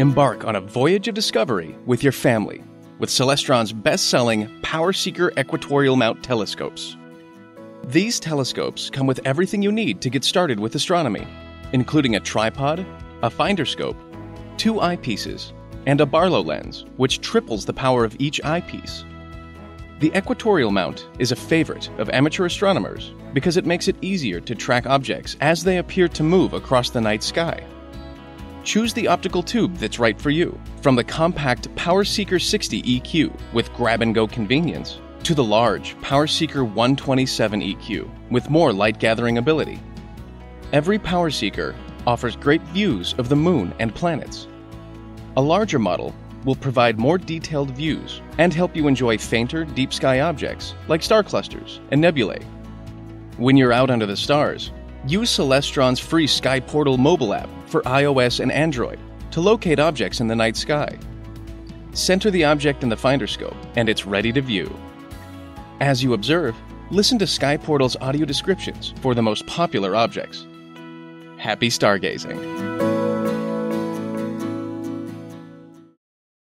Embark on a voyage of discovery with your family with Celestron's best selling PowerSeeker Equatorial Mount telescopes. These telescopes come with everything you need to get started with astronomy, including a tripod, a finder scope, two eyepieces, and a Barlow lens, which triples the power of each eyepiece. The equatorial mount is a favorite of amateur astronomers because it makes it easier to track objects as they appear to move across the night sky. Choose the optical tube that's right for you, from the compact PowerSeeker 60 EQ with grab and go convenience to the large PowerSeeker 127 EQ with more light gathering ability. Every PowerSeeker offers great views of the moon and planets. A larger model will provide more detailed views and help you enjoy fainter deep sky objects like star clusters and nebulae. When you're out under the stars, use Celestron's free SkyPortal mobile app for iOS and Android to locate objects in the night sky. Center the object in the finder scope and it's ready to view. As you observe, listen to SkyPortal's audio descriptions for the most popular objects. Happy stargazing!